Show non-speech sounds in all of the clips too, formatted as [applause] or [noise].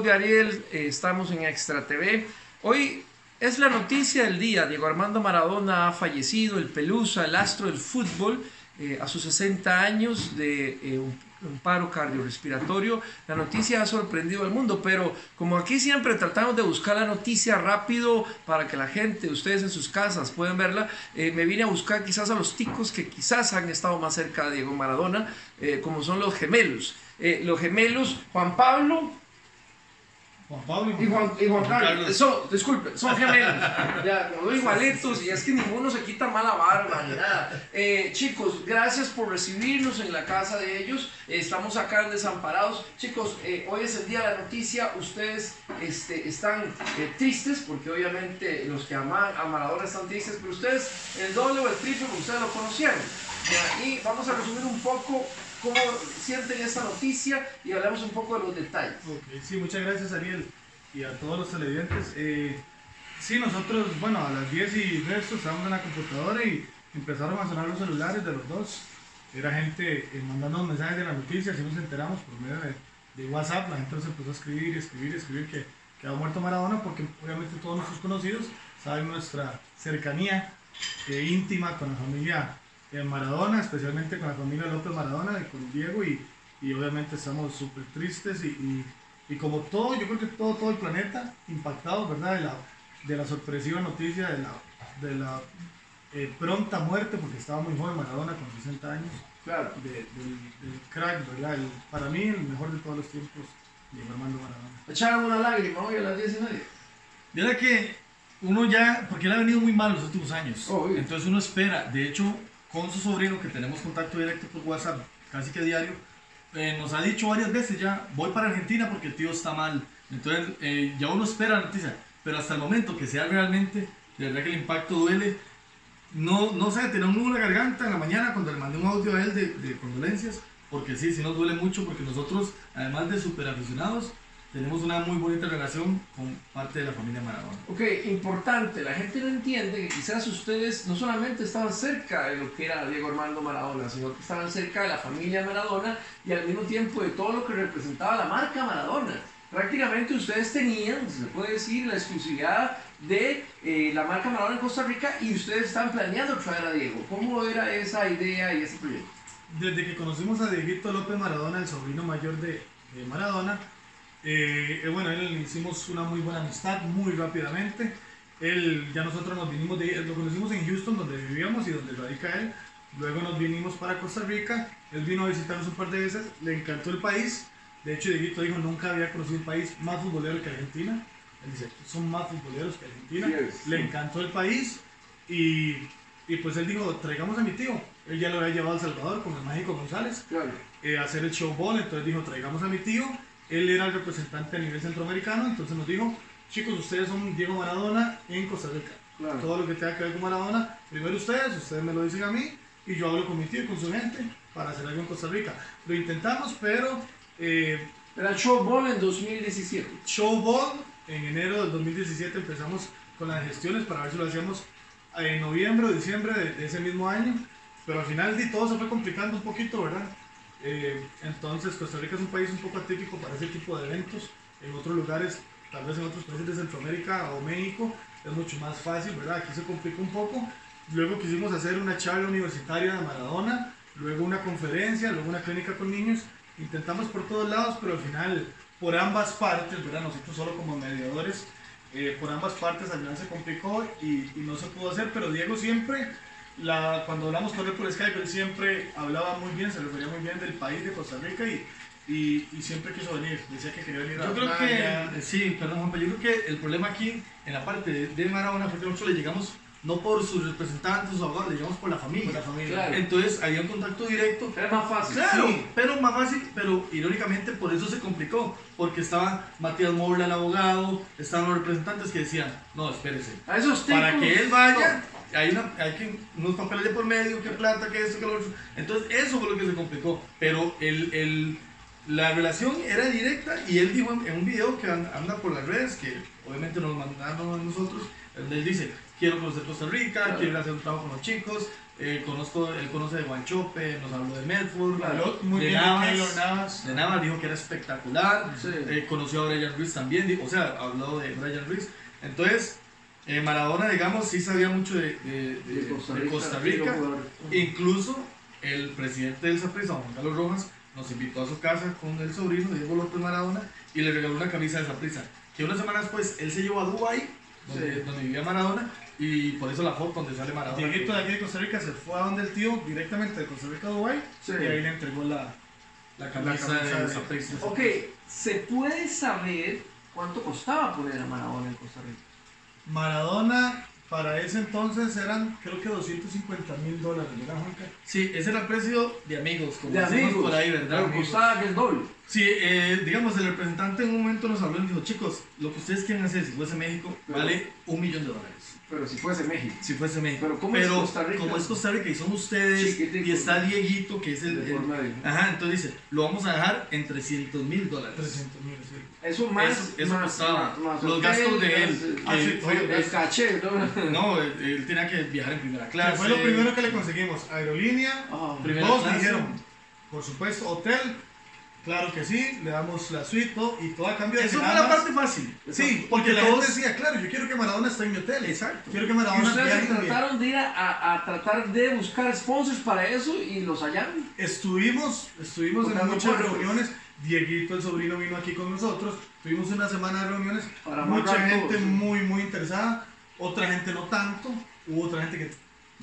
show de Ariel, eh, estamos en Extra TV. Hoy es la noticia del día. Diego Armando Maradona ha fallecido, el Pelusa, el astro del fútbol, eh, a sus 60 años de eh, un, paro cardiorrespiratorio. La noticia ha sorprendido al mundo, pero como aquí siempre tratamos de buscar la noticia rápido para que la gente, ustedes en sus casas puedan verla, eh, me vine a buscar quizás a los ticos que quizás han estado más cerca de Diego Maradona, como son los gemelos. Los gemelos, Juan Pablo Juan Pablo y Juan, y Juan Carlos. Son, disculpe, son gemelos. Ya, como igualitos, y es que ninguno se quita mala barba ni nada. Eh, chicos, gracias por recibirnos en la casa de ellos. Eh, estamos acá en Desamparados. Chicos, eh, hoy es el día de la noticia. Ustedes este, están eh, tristes, porque obviamente los que aman a Maradona están tristes, pero ustedes el doble o el triple, ustedes lo conocieron. Ya, y vamos a resumir un poco cómo sienten esta noticia y hablamos un poco de los detalles. Ok, Sí, muchas gracias Ariel y a todos los televidentes. Eh, sí, nosotros, bueno, a las 10 y resto estábamos en la computadora y empezaron a sonar los celulares de los dos. Era gente eh, mandando mensajes de la noticia, así nos enteramos por medio de, WhatsApp. La gente nos empezó a escribir, escribir, escribir que, que muerto Maradona porque obviamente todos nuestros conocidos saben nuestra cercanía eh, íntima con la familia de Maradona, especialmente con la familia López Maradona y con Diego y, y obviamente estamos súper tristes y, y, y como todo, yo creo que todo, todo el planeta impactado, ¿verdad? De la, de la sorpresiva noticia de la, de la eh, pronta muerte, porque estaba muy joven Maradona con 60 años, Claro. de- del, del crack, ¿verdad? El- para mí el mejor de todos los tiempos, Diego Armando Maradona. Echaron una lágrima hoy a las 10 y media. Mira que uno ya, porque él ha venido muy mal los últimos años, Obvio. entonces uno espera, de hecho, con su sobrino que tenemos contacto directo por WhatsApp casi que diario, eh, nos ha dicho varias veces ya, voy para Argentina porque el tío está mal, entonces eh, ya uno espera la noticia, pero hasta el momento que sea realmente, de verdad que el impacto duele, no, no sé, tenemos una garganta en la mañana cuando le mandé un audio a él de, de condolencias, porque sí, sí nos duele mucho, porque nosotros, además de super aficionados, tenemos una muy bonita relación con parte de la familia Maradona. Ok, importante, la gente no entiende que quizás ustedes no solamente estaban cerca de lo que era Diego Armando Maradona, sino que estaban cerca de la familia Maradona y al mismo tiempo de todo lo que representaba la marca Maradona. Prácticamente ustedes tenían, se puede decir, la exclusividad de eh, la marca Maradona en Costa Rica y ustedes están planeando traer a Diego. ¿Cómo era esa idea y ese proyecto? Desde que conocimos a Dieguito López Maradona, el sobrino mayor de, de Maradona, eh, eh, bueno, él hicimos una muy buena amistad muy rápidamente. Él, ya nosotros nos vinimos de, lo conocimos en Houston, donde vivíamos y donde radica él. Luego nos vinimos para Costa Rica. Él vino a visitarnos un par de veces, le encantó el país. De hecho, Dieguito dijo nunca había conocido un país más futbolero que Argentina. Él dice, son más futboleros que Argentina. Yes. Le encantó el país y, y pues él dijo, traigamos a mi tío. Él ya lo había llevado a El Salvador con el Mágico González Claro. eh, a hacer el show ball, entonces dijo, traigamos a mi tío. Él era el representante a nivel centroamericano, entonces nos dijo, chicos, ustedes son Diego Maradona en Costa Rica. Claro. Todo lo que tenga que ver con Maradona, primero ustedes, ustedes me lo dicen a mí y yo hablo con mi tío y con su gente para hacer algo en Costa Rica. Lo intentamos, pero eh, Era Showball en 2017. Showball, en enero del 2017 empezamos con las gestiones para ver si lo hacíamos en noviembre o diciembre de, de ese mismo año, pero al final di, todo se fue complicando un poquito, ¿verdad? Eh, entonces Costa Rica es un país un poco atípico para ese tipo de eventos, en otros lugares, tal vez en otros países de Centroamérica o México, es mucho más fácil, ¿verdad? Aquí se complica un poco. Luego quisimos hacer una charla universitaria de Maradona, luego una conferencia, luego una clínica con niños. Intentamos por todos lados, pero al final, por ambas partes, ¿verdad? Nosotros solo como mediadores, eh, por ambas partes al final se complicó y, y no se pudo hacer, pero Diego siempre, la, cuando hablamos con él por Skype, él siempre hablaba muy bien, se refería muy bien del país de Costa Rica y, y, y siempre quiso venir, decía que quería venir a Yo creo que, sí, perdón Juanpa, yo creo que el problema aquí en la parte de, de Maradona fue que nosotros le llegamos no por sus representantes o abogados, le llegamos por la familia. Por la familia. Claro. Entonces había un contacto directo. Era más fácil. Claro, Sí. pero más fácil, pero irónicamente por eso se complicó, porque estaba Matías Morla, el abogado, estaban los representantes que decían, no, espérese, A esos para tipos, que él vaya, hay, una, hay que, unos papeles de por medio, que plata, que esto, que lo otro. Entonces, eso fue lo que se complicó. Pero el, el, la relación era directa y él dijo en, en un video que an- anda por las redes, que obviamente nos lo mandaron a nosotros, donde él dice quiero conocer Costa Rica, Claro. quiero hacer un trabajo con los chicos, eh, conozco, él conoce de Guanchope, nos habló de Medford, Claro. Muy de bien de Navas, Keylor Navas. de Navas dijo que era espectacular, Sí. eh, conoció a Brian Ruiz también, o sea, habló de Brian Ruiz, entonces eh, Maradona, digamos, sí sabía mucho de, de- de- de Costa Rica, incluso el presidente del Saprissa, Juan Carlos Rojas, nos invitó a su casa con el sobrino Diego López Maradona y le regaló una camisa de Saprissa, que una semana después él se llevó a Dubái, donde, Sí. donde vivía Maradona, y por eso la foto donde sale Maradona. Dieguito de aquí de Costa Rica se fue a donde el tío, directamente de Costa Rica a Dubái, Sí. y ahí le entregó la, la camisa, la camisa de de- Saprissa. Ok, ¿se puede saber cuánto costaba poner a Maradona en Costa Rica? Maradona. Para ese entonces eran, creo que 250 mil dólares, ¿verdad, Juanca? Sí, ese era el precio de amigos, como De amigos. por ahí, ¿verdad? Pero costaba que el doble. Sí, eh, digamos, el representante en un momento nos habló y dijo, chicos, lo que ustedes quieren hacer si fuese México Pero- vale un millón de dólares. Pero si fuese México. Si fuese México. Pero ¿cómo es Costa Rica? como es Costa Rica y son ustedes Chiquitico. y está Dieguito, que es el... De el- ajá, entonces dice, lo vamos a dejar en 300 mil dólares. 300 mil, sí. Eso más. Eso- eso más, costaba. más- más Los hotel, gastos de él. eh, Ah, sí, Eh, fue- el caché, ¿no? [laughs] No, él, él tenía que viajar en primera clase. fue lo primero que le conseguimos. Aerolínea, todos clase. dijeron, por supuesto, hotel, claro que sí, le damos la suite todo, y todo a cambio de Eso fue la más- parte fácil. Sí, porque la todos- gente decía, claro, yo quiero que Maradona esté en mi hotel. Exacto. Quiero que Y Maradona ustedes con mi- trataron de ir a, a- a tratar de buscar sponsors para eso y los hallaron. Estuvimos, estuvimos en muchas reuniones. Dieguito, el sobrino, vino aquí con nosotros. Tuvimos una semana de reuniones. Para mucha gente todo, muy, muy interesada. Otra gente no tanto. Hubo otra gente que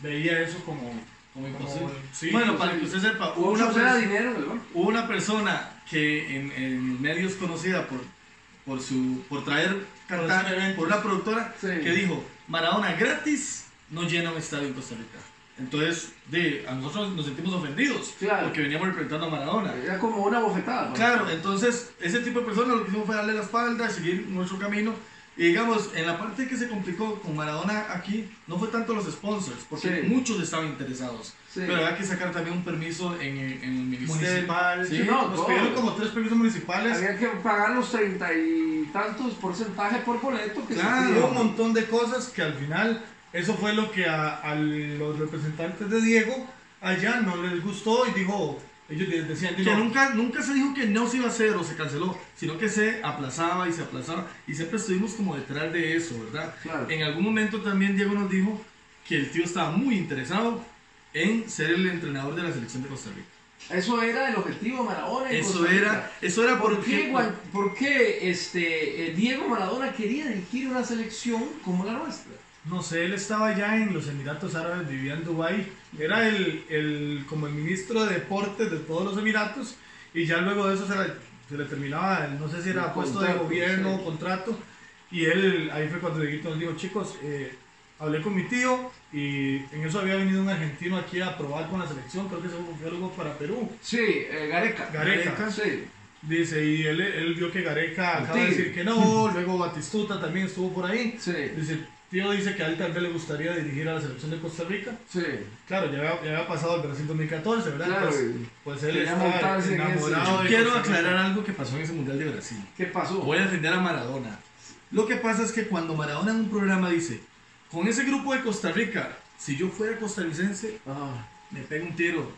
veía eso como. Imposible. sí, bueno, para que usted sepa, hubo una, sea pers- dinero, una persona que en, en medios conocida por, por, su, por traer cantar, por una productora, Sí. que dijo, Maradona gratis no llena un estadio en Costa Rica. Entonces, de, a nosotros nos sentimos ofendidos Claro. porque veníamos representando a Maradona. Era como una bofetada. ¿no? Claro, entonces ese tipo de personas lo que hicimos fue darle la espalda, seguir nuestro camino. Y digamos, en la parte que se complicó con Maradona aquí, no fue tanto los sponsors, porque Sí. muchos estaban interesados. Sí. Pero había que sacar también un permiso en, el- en el ministerio. Municipal. Sí, no, nos todo. pidieron como tres permisos municipales. Había que pagar los treinta y tantos porcentajes por boleto que se Claro. Hubo un montón de cosas que al final, eso fue lo que a, a los representantes de Diego allá no les gustó y dijo, ellos de- decían, Que nunca, nunca se dijo que no se iba a hacer o se canceló, sino que se aplazaba y se aplazaba. Y siempre estuvimos como detrás de eso, ¿verdad? Claro. En algún momento también Diego nos dijo que el tío estaba muy interesado en ser el entrenador de la selección de Costa Rica. Eso era el objetivo de Maradona. en Eso Costa Rica. era, eso era ¿Por porque... qué, por qué, este, eh, Diego Maradona quería dirigir una selección como la nuestra? No sé, él estaba ya en los Emiratos Árabes, vivía en Dubái, era el, el, como el ministro de deportes de todos los Emiratos y ya luego de eso se le, se le terminaba, no sé si era El puesto de contrato, gobierno sí. o contrato y él, ahí fue cuando Dieguito nos dijo, chicos, eh, hablé con mi tío y en eso había venido un argentino aquí a probar con la selección, creo que se fue algo para Perú, Sí, eh, Gareca. Gareca. Sí. dice, y él, él vio que Gareca acaba de decir que no, [laughs] luego Batistuta también estuvo por ahí, Sí. dice, tío dice que a él tal vez le gustaría dirigir a la selección de Costa Rica. Sí. Claro, ya había, ya había pasado el Brasil 2014, ¿verdad? Claro. Pues, pues él está enamorado Quiero Costa Rica. aclarar algo que pasó en ese Mundial de Brasil. ¿Qué pasó? Voy a defender a Maradona. Lo que pasa es que cuando Maradona en un programa dice, con ese grupo de Costa Rica, si yo fuera costarricense, Ah, me pega un tiro.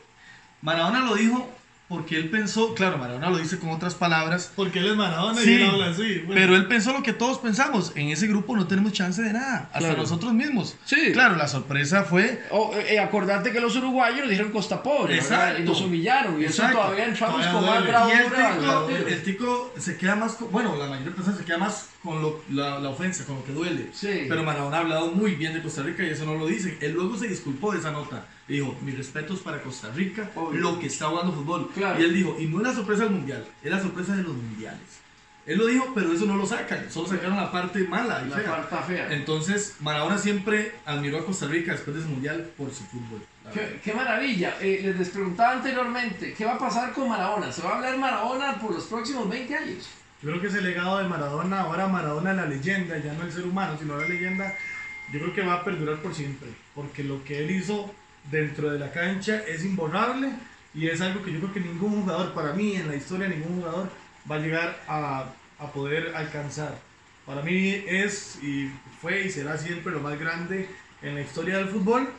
Maradona lo dijo porque él pensó, claro, Maradona lo dice con otras palabras, Porque él es Maradona Sí, y él habla así. bueno. pero él pensó lo que todos pensamos, en ese grupo no tenemos chance de nada, hasta Claro. nosotros mismos. Sí. Claro, la sorpresa fue... Oh, eh, acordate que los uruguayos nos dijeron Costa Pobre. Exacto. Y nos humillaron. Y eso Exacto. todavía entramos con más duele. Y el bravura. tico, el, el tico se queda más, con- bueno, la mayoría de personas se queda más con lo- la, la ofensa, con lo que duele. Sí. Pero Maradona ha hablado muy bien de Costa Rica y eso no lo dicen. Él luego se disculpó de esa nota. Dijo, mis respetos para Costa Rica, Obvio. lo que está jugando fútbol. Claro. Y él dijo, y no es la sorpresa del mundial, es la sorpresa de los mundiales. Él lo dijo, pero eso no lo sacan, solo sacaron la parte mala y La fea. parte fea. Entonces, Maradona siempre admiró a Costa Rica después de ese mundial por su fútbol. Qué, qué maravilla. Eh, les preguntaba anteriormente, ¿qué va a pasar con Maradona? ¿Se va a hablar Maradona por los próximos 20 años? Yo creo que ese legado de Maradona, ahora Maradona la leyenda, ya no el ser humano, sino la leyenda, yo creo que va a perdurar por siempre. Porque lo que él hizo dentro de la cancha es imborrable y es algo que yo creo que ningún jugador, para mí, en la historia, ningún jugador va a llegar a, a poder alcanzar. para mí es y fue y será siempre lo más grande en la historia del fútbol.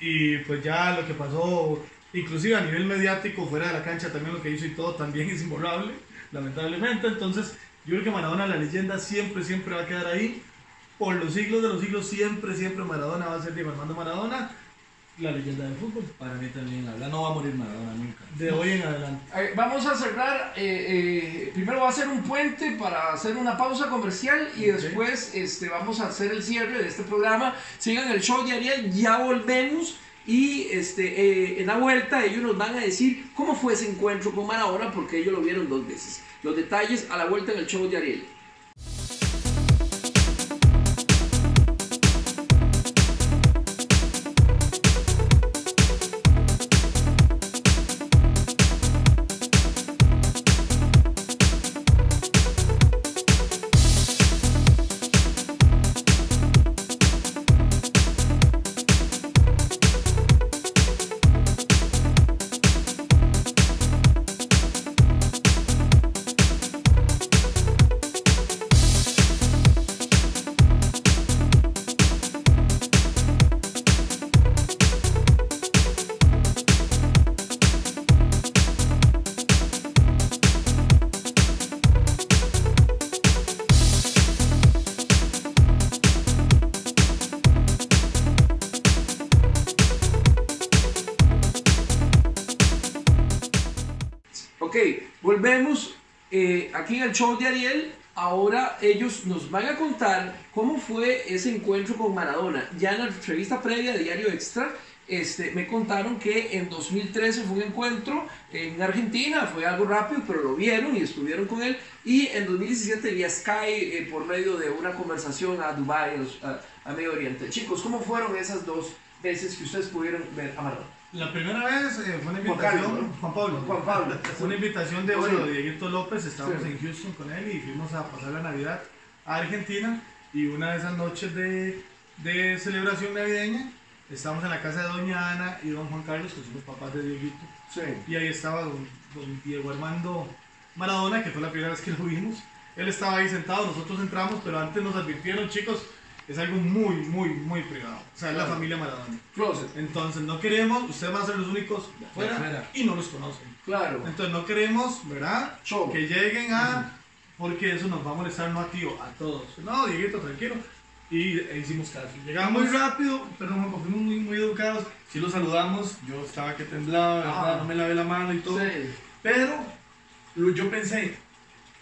Y pues ya lo que pasó, inclusive a nivel mediático, fuera de la cancha, también lo que hizo y todo, también es imborrable, lamentablemente. Entonces, yo creo que Maradona, la leyenda, siempre, siempre va a quedar ahí. Por los siglos de los siglos, siempre, siempre Maradona va a ser Diego Armando Maradona, la leyenda del fútbol. Para mí también, la verdad, no va a morir Maradona nunca. De hoy en adelante. Eh, Vamos a cerrar. eh, eh, primero va a ser un puente para hacer una pausa comercial y Ok. después este, vamos a hacer el cierre de este programa. Sigan el show de Ariel, ya volvemos. Y este, eh, en la vuelta ellos nos van a decir cómo fue ese encuentro con Maradona porque ellos lo vieron dos veces. Los detalles a la vuelta en el show de Ariel. Aquí en el show de Ariel. Ahora ellos nos van a contar cómo fue ese encuentro con Maradona. Ya en la entrevista previa de Diario Extra, este, me contaron que en 2013 fue un encuentro en Argentina, fue algo rápido, pero lo vieron y estuvieron con él. Y en 2017 vía Sky, eh, por medio de una conversación a Dubái, a a Medio Oriente. Chicos, ¿cómo fueron esas dos veces que ustedes pudieron ver a Maradona? La primera vez eh, fue una invitación. Juan Pablo. Juan Pablo. Fue una invitación de, bueno, de Dieguito López. Estábamos Sí. en Houston con él y fuimos a pasar la Navidad a Argentina. Y una de esas noches de, de celebración navideña, estábamos en la casa de Doña Ana y Don Juan Carlos, que son los papás de Dieguito. Sí. Y ahí estaba don, don Diego Armando Maradona, que fue la primera vez que lo vimos. Él estaba ahí sentado, nosotros entramos, pero antes nos advirtieron, chicos, es algo muy, muy, muy privado. O sea, es la familia Maradona. Closet. Entonces no queremos, ustedes van a ser los únicos de afuera, afuera. y no los conocen. Claro. Entonces no queremos, ¿verdad? Show. Que lleguen a... Porque eso nos va a molestar no a ti, a todos. No, Dieguito, tranquilo. Y e hicimos caso. Llegamos muy rápido, perdón, Juanjo, fuimos muy, muy educados. Sí lo saludamos, yo estaba que temblaba, ¿verdad? Ajá. no me lavé la mano y todo. Sí. Pero lo- yo pensé,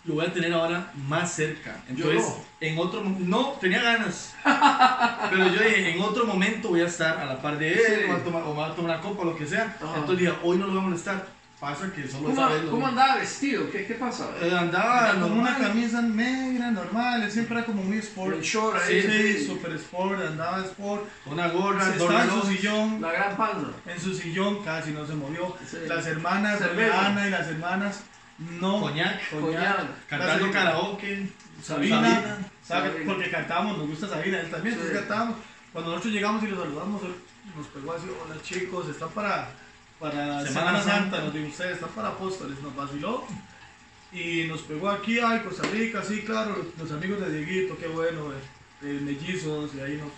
lo voy a tener ahora más cerca. Entonces, no. En otro momento, no, tenía ganas. [laughs] pero yo dije, en otro momento voy a estar a la par de él, Sí. o, a tomar, o a tomar una copa lo que sea. Ajá. Entonces dije, hoy no lo voy a molestar. Pasa que solo ¿Cómo, lo cómo andaba vestido? ¿Qué, qué pasa? Eh, andaba como una camisa negra, normal. Siempre era como muy sport. El short Sí, ahí, sí, sí. super sport, andaba sport. Una gorra, dos Estaba en su sillón. La gran panza. En su sillón casi no se movió. Sí. Las hermanas, Ana y las hermanas, no. Coñac. Coñac. Cantando Las- karaoke. Sabina, Sabina. ¿sabe? Sabina. porque cantamos, nos gusta Sabina, él también, Sí. entonces cantamos. Cuando nosotros llegamos y los saludamos, él nos pegó así, hola chicos, están para, para Semana Semana, Santa, Santa. nos dijo ustedes, están para apóstoles, nos vaciló. Y nos pegó aquí, ay, Costa Rica, sí, claro, los, los amigos de Dieguito, qué bueno, eh, eh, mellizos, y ahí nos...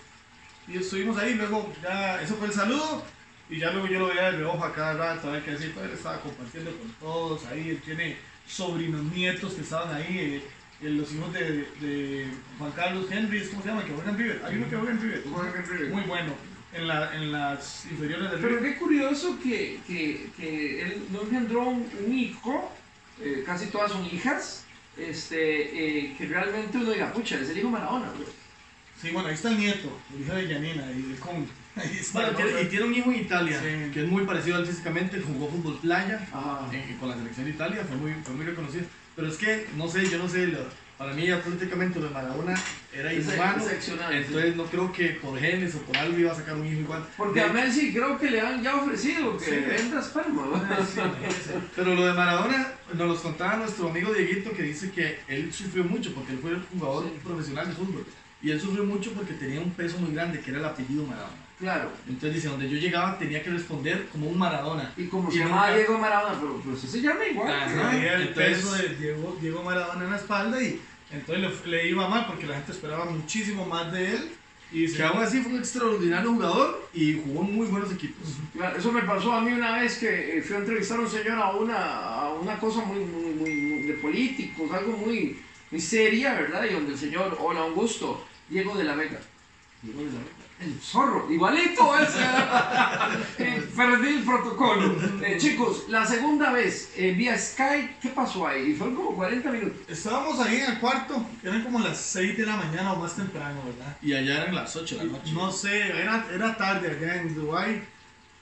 Y estuvimos ahí, luego ya, eso fue el saludo, y ya luego yo lo veía de reojo a cada rato, a ver qué decir, pues él estaba compartiendo con todos, ahí él tiene sobrinos nietos que estaban ahí, eh, los hijos de, de Juan Carlos Henry, ¿cómo se llama? Que juegan River, hay uno que juega en River, muy bueno, en, la, en las inferiores del Pero River. qué curioso que, que, que él no engendró un, hijo, eh, casi todas son hijas, este, eh, que realmente uno diga, pucha, es el hijo Maradona. güey". Sí, bueno, ahí está el nieto, el hijo de Janina y de Con. [laughs] Ahí está, Bueno, ¿no? tiene- y tiene un hijo en Italia, Sí. que es muy parecido a él físicamente, jugó fútbol playa eh, con la selección de Italia, fue muy, fue muy reconocido. Pero es que, no sé, yo no sé, lo- para mí atléticamente lo de Maradona era inhumano, excepcional, entonces no creo que por genes o por algo iba a sacar un hijo igual. Porque De- a Messi creo que le han ya ofrecido que Sí. venda esperma. güey. [laughs] Pero lo de Maradona nos los contaba nuestro amigo Dieguito que dice que él sufrió mucho porque él fue un jugador Sí. profesional de fútbol. Y él sufrió mucho porque tenía un peso muy grande, que era el apellido Maradona. Claro. Entonces dice, donde yo llegaba tenía que responder como un Maradona. Y como Y se llamaba nunca- Diego Maradona, pero pues se llama igual. Güey. Traía el Entonces- peso de Diego, Diego Maradona en la espalda y Entonces le, le iba mal porque la gente esperaba muchísimo más de él. Y se Que aún así fue un extraordinario jugador y jugó en muy buenos equipos. Claro, Eso me pasó a mí una vez que eh, fui a entrevistar a un señor a una, a una cosa muy, muy, muy- muy de políticos, algo muy, muy seria, ¿verdad? Y donde el señor, hola, un gusto, Diego de la Vega. Diego de la Vega. El zorro, igualito ese. Eh, Perdí el protocolo. Eh, chicos, la segunda vez eh, vía Skype, ¿qué pasó ahí? Fueron como 40 minutos. Estábamos ahí en el cuarto, eran como las 6 de la mañana o más temprano, ¿verdad? Y allá eran las 8 de la noche. No sé, era, era tarde allá en Dubai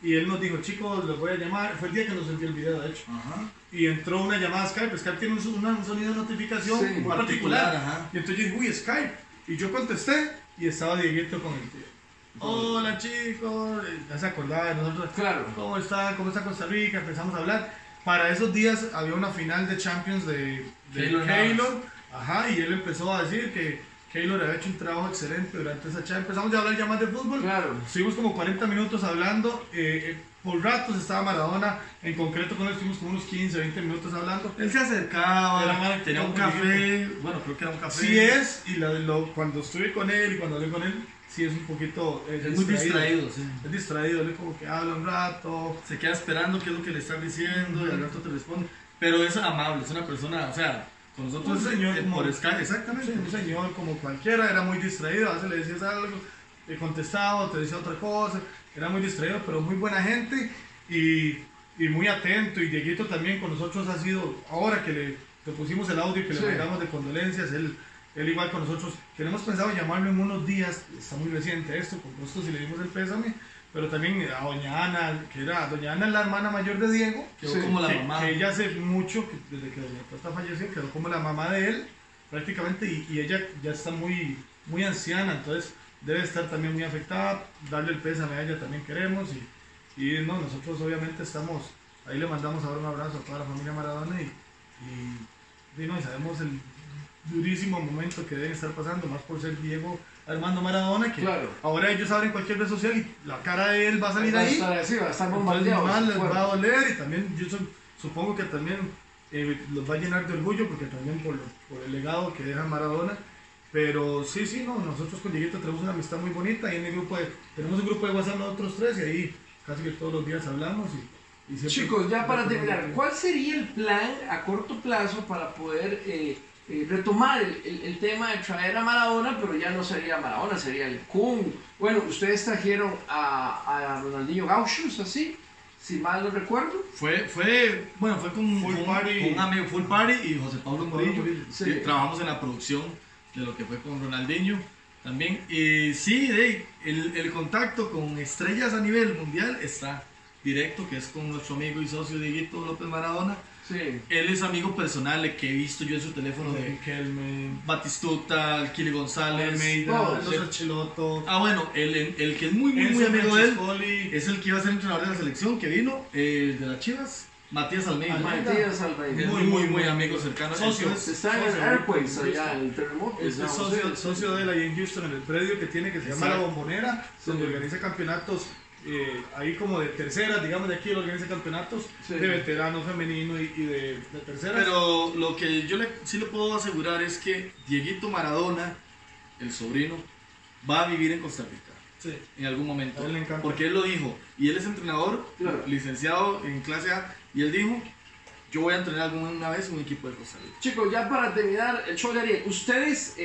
y él nos dijo, chicos, les voy a llamar. Fue el día que nos envió el video, de hecho. Ajá. Y entró una llamada a Skype. Skype tiene un, una- un sonido de notificación Sí, muy particular, particular. ajá. Y entonces yo dije, uy, Skype. Y yo contesté y estaba Dieguito con el tío. Hola chicos, ya se acordaba de nosotros. Claro. ¿Cómo está? ¿Cómo está Costa Rica? Empezamos a hablar. Para esos días había una final de Champions de, de Keylor Keylor. Ajá, y él empezó a decir que Keylor había hecho un trabajo excelente durante esa Champions. Empezamos a hablar ya más de fútbol. Claro. Estuvimos como 40 minutos hablando. eh, eh, por ratos estaba Maradona. En concreto con él estuvimos como unos 15, 20 minutos hablando. Él se acercaba, Era tenía un café, bueno, creo que era un café. Sí es, y la- lo- cuando estuve con él y cuando hablé con él, sí es un poquito eh, Es muy distraído, sí. Es distraído, él como que habla un rato. Se queda esperando qué es lo que le están diciendo y al rato te responde. Pero es amable, es una persona, o sea, con nosotros Un señor eh, como- por Skype, exactamente. Sí, un señor como cualquiera, era muy distraído, a veces le decías algo, te contestaba, te decía otra cosa, era muy distraído, pero muy buena gente y, y muy atento. Y Dieguito también con nosotros ha sido, ahora que le, le pusimos el audio y que Sí. le mandamos de condolencias, él, él igual con nosotros, tenemos pensado llamarlo en unos días, está muy reciente esto, con gusto si le dimos el pésame. Pero también a Doña Ana, que era, Doña Ana la hermana mayor de Diego, Quedó Sí, como la que, mamá. que ella hace mucho, que desde que Doña Tota falleció, quedó como la mamá de él, prácticamente, y, y ella ya está muy, muy anciana, entonces debe estar también muy afectada. Darle el pésame a ella también queremos, y, y no, nosotros obviamente estamos, ahí le mandamos ahora un abrazo a toda la familia Maradona, y, y, y no, y sabemos el durísimo momento que deben estar pasando, más por ser Diego Armando Maradona, que Claro. ahora ellos abren cualquier red social y la cara de él va a salir Va a ahí. estar así, va a estar bombardeado. más les va a doler y también yo su- supongo que también eh, los va a llenar de orgullo porque también por, lo- por el legado que deja Maradona. Pero sí, sí, no, nosotros con Dieguito tenemos una amistad muy bonita y en el grupo de- tenemos un grupo de WhatsApp nosotros tres y ahí casi que todos los días hablamos y, Chicos, ya para terminar, ¿cuál sería el plan a corto plazo para poder eh, eh, retomar el, el- el tema de traer a Maradona, pero ya no sería Maradona, sería el Kun? Bueno, ustedes trajeron a, a Ronaldinho Gaucho, ¿es así? Si mal no recuerdo. Fue, fue, bueno, fue con, Full con- Party. con un amigo Full Party y José Pablo Murillo. Sí. que Trabajamos en la producción de lo que fue con Ronaldinho también. Y sí, el, el contacto con estrellas a nivel mundial está directo, que es con nuestro amigo y socio Dieguito López Maradona. Sí. Él es amigo personal el que he visto yo en su teléfono de Riquelme, Batistuta, Kili González. Almeida, Ancelotti, Ah, bueno, el, el que es muy, muy, muy amigo de él es el que iba a ser entrenador de la selección que vino, eh, de las Chivas, Matías Almeida. Matías Almeida. Muy, muy, muy amigo cercano. Socio. Entonces, Está en el Socio, Airways Houston. allá, en el terremoto. Es digamos, socio, de él ahí en Houston, en el predio que tiene que se llama La. Bombonera, donde organiza campeonatos, eh, ahí como de terceras, digamos de aquí él organiza campeonatos Sí. de veterano femenino y, y de, de terceras. Pero lo que yo le, sí le puedo asegurar es que Dieguito Maradona, el sobrino, va a vivir en Costa Rica Sí. en algún momento. A él le encanta. Porque él lo dijo. Y él es entrenador, Claro. licenciado en clase A. Y él dijo, yo voy a entrenar alguna vez un equipo de Costa Rica. Chicos, ya para terminar, el show de Ariel, ¿ustedes eh,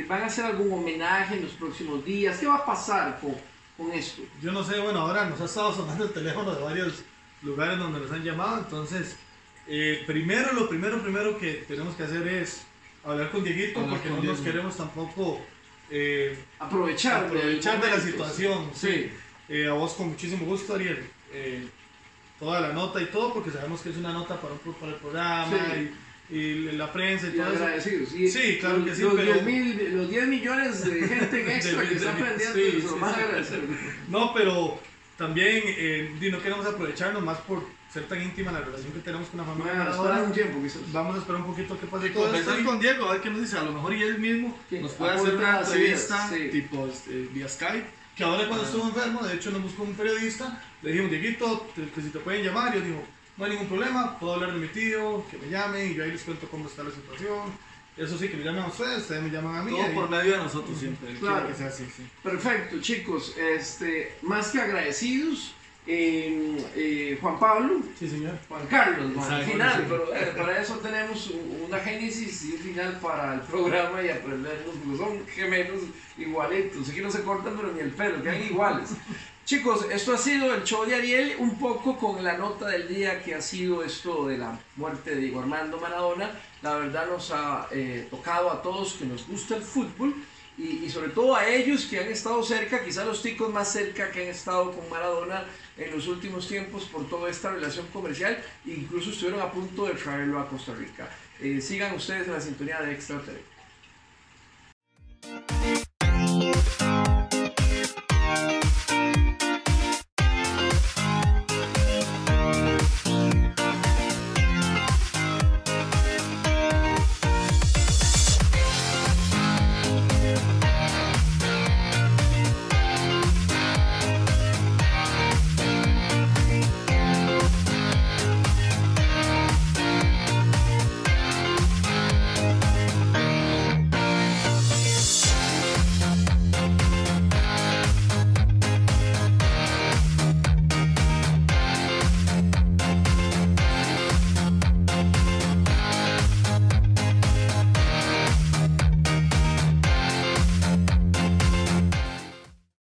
eh, van a hacer algún homenaje en los próximos días? ¿Qué va a pasar con, con esto? Yo no sé, bueno, ahora nos ha estado sonando el teléfono de varios lugares donde nos han llamado, entonces, eh, primero, lo primero, primero que tenemos que hacer es hablar con Dieguito, Hablar porque con no nos queremos tampoco eh, Aprovechar, aprovechar de la situación. Sí. Eh, a vos con muchísimo gusto, Ariel. Eh, toda la nota y todo, porque sabemos que es una nota para, un para el programa Sí. y, y la prensa y, Y todo eso. agradecidos. Y Sí, claro los- que sí, Los, pero- 10, mil- los 10 millones de gente en [laughs] extra De- que de- pendientes, sí, sí, a sí. agradecer. No, pero también eh, di, no queremos aprovecharnos más por ser tan íntima la relación que tenemos con la familia Bueno, esperar un tiempo, quizás. Vamos a esperar un poquito qué pasa Y todo esto. conversar con Diego, a ver qué nos dice. A lo mejor y él mismo Que nos puede hacer una entrevista tipo este, vía Skype. Que ahora cuando estuvo enfermo, de hecho nos buscó un periodista, le dijimos, Dieguito, que si te pueden llamar, yo digo, no hay ningún problema, puedo hablar de mi tío, que me llame y yo ahí les cuento cómo está la situación. Eso sí, que me llaman a ustedes, ustedes me llaman a mí. Todo ahí- por medio de nosotros siempre. Claro. que sea así, sí. Perfecto, chicos. Este, más que agradecidos, eh, eh, Juan Pablo, Sí, señor. Juan Carlos, ¿no? al final, pero eh, para eso tenemos un- una génesis y un final para el programa y aprendernos, porque son gemelos igualitos, aquí no se cortan pero ni el pelo, quedan iguales. Chicos, esto ha sido el show de Ariel, un poco con la nota del día que ha sido esto de la muerte de Diego Armando Maradona. La verdad nos ha eh, tocado a todos que nos gusta el fútbol y, sobre todo a ellos que han estado cerca, quizá los ticos más cerca que han estado con Maradona en los últimos tiempos por toda esta relación comercial, incluso estuvieron a punto de traerlo a Costa Rica. Eh, sigan ustedes en la sintonía de Extra TV.